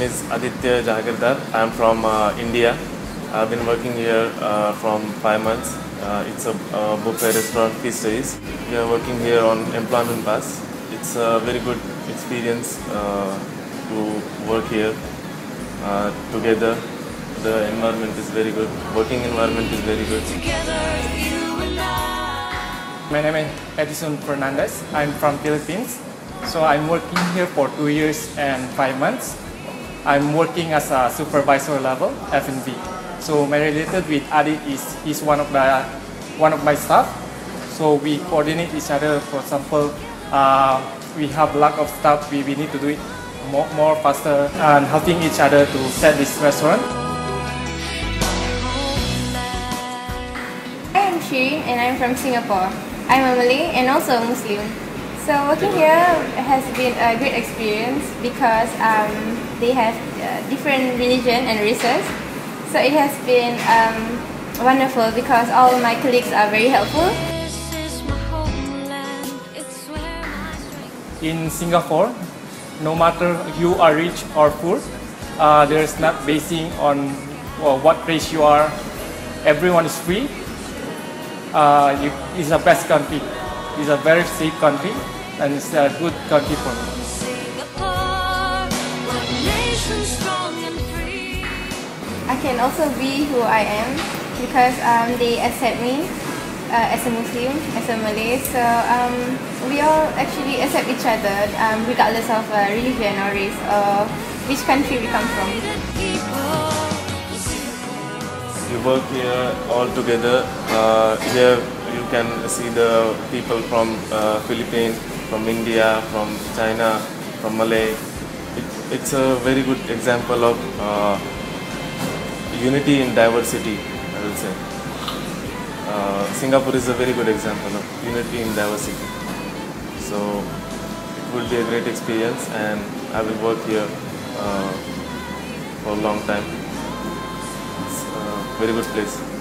is Aditya Jagirdar. I am from uh, India. I've been working here uh, from five months. Uh, it's a buffet restaurant, Feasteries. We are working here on employment pass. It's a very good experience uh, to work here uh, together. The environment is very good. Working environment is very good. My name is Edison Fernandez. I'm from Philippines. So I'm working here for two years and five months. I'm working as a supervisor level F&B. So my related with Adi is he's one of the one of my staff. So we coordinate each other. For example, uh, we have lack of staff. We, we need to do it more, more faster and helping each other to set this restaurant. I am Shirin and I'm from Singapore. I'm a Malay and also a Muslim. So working here has been a great experience because um, they have uh, different religion and races. So it has been um, wonderful because all my colleagues are very helpful. in Singapore, no matter you are rich or poor, uh, there is not basing on uh, what race you are. Everyone is free. Uh, you, it's the best country. It's a very safe country, and it's a good country for me. I can also be who I am because um, they accept me uh, as a Muslim, as a Malay. So um, we all actually accept each other um, regardless of uh, religion or race or which country we come from. We work here all together. Uh, here you can see the people from uh, Philippines, from India, from China, from Malay. It, it's a very good example of uh, unity in diversity, I will say. Uh, Singapore is a very good example of unity in diversity. So it will be a great experience and I will work here uh, for a long time. It's a very good place.